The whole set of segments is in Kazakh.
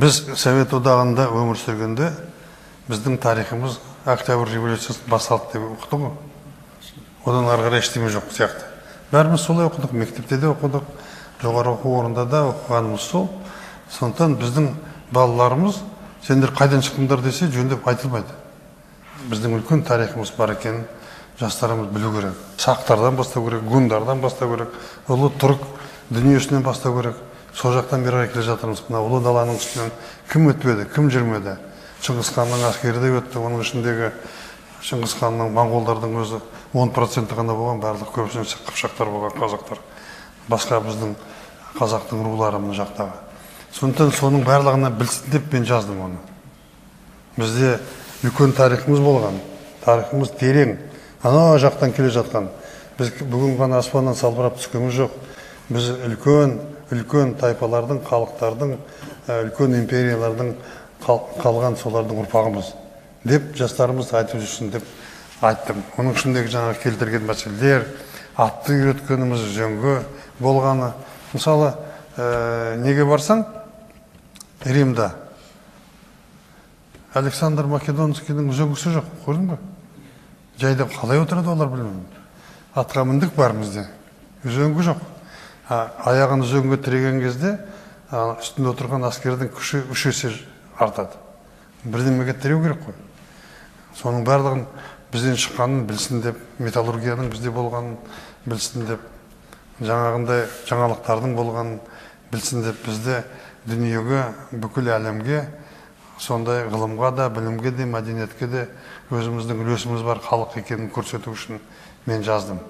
біз совет одағында өмір сүргенде біздің тарихымыз октябрь революциясы басталды деп ұқтық ғой одан ары қарай ештеме жоқ сияқты бәріміз солай оқыдық мектепте де оқыдық жоғары оқу орнында да оқығанымыз сол сондықтан біздің балаларымыз сендер қайдан шықтыңдар десе жөндеп айтылмайды біздің үлкен тарихымыз бар екенін жастарымыз білу керек сақтардан бастау керек гундардан бастау керек ұлы түрік дүниесінен бастау керек сол жақтан бері қарай келе жатырмыз. Мына ұлы даланың үстінен кім өтпеді кім жүрмеді шыңғыс ханның әскері де өтті. Оның ішіндегі шыңғыс ханның моңғолдардың өзі он проценті ғана болған барлық көбісі қыпшақтар болған қазақтар. Басқа біздің қазақтың рулары мына жақтағы. Сондықтан соның барлығына білсін деп мен жаздым оны. Бізде үлкен тарихымыз болған. Тарихымыз терең. Анау жақтан келе жатқан. Біз бүгін ғана аспаннан салбырап түскеніміз жоқ. Біз үлкен үлкен тайпалардың халықтардың үлкен империялардың қалған солардың ұрпағымыз деп жастарымыз айтып жүрсін деп айттым. Оның ішіндегі жаңағы келтірген мәселелер атты үйреткеніміз жөнге болғаны. Мысалы ә, неге барсаң? Римда. Александр македонскийдің үзеңгісі жоқ көрдің бе? Жайда қалай отырады олар білмеймін. Атқа міндік бар бізде. Үзеңгі жоқ. Аяғын үзеңге тіреген кезде үстінде отырған әскердің күші үш есе артады. Бірдемеге тіреу керек қой. Соның барлығын бізден шыққанын білсін деп металлургияның бізде болғанын білсін деп жаңағындай жаңалықтардың болғанын білсін деп бізді дүниеге бүкіл әлемге сондай ғылымға да білімге де мәдениетке де өзіміздің үлесіміз бар халық екенін көрсету үшін мен жаздым.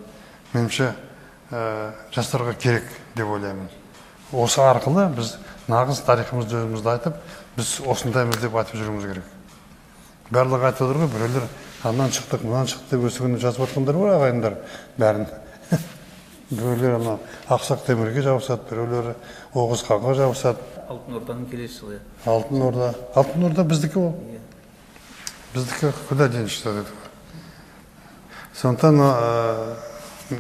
Меніңше ә, жастарға керек деп ойлаймын. Осы арқылы біз нағыз тарихымызды өзімізді айтып біз осындаймыз деп айтып жүруіміз керек. Барлығы айтып отыр ғой біреулер анан шықтық мынан шықтық деп күні жазып жатқандар бар ағайындар бәрін. Біреулер ана ақсақ темірге жабысады біреулері оғыз ханға жабысады. Алтын орданың келесі жылы алтын орда. Алтын орда біздікі ол. Біздікі куда денешься сондықтан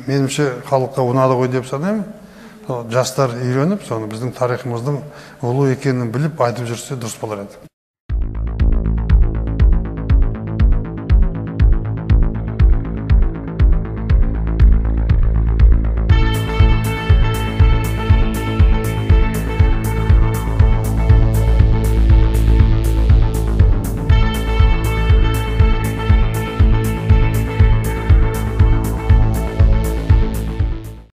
меніңше халыққа ұнады ғой деп санаймын. Жастар үйреніп соны біздің тарихымыздың ұлы екенін біліп айтып жүрсе дұрыс болар еді.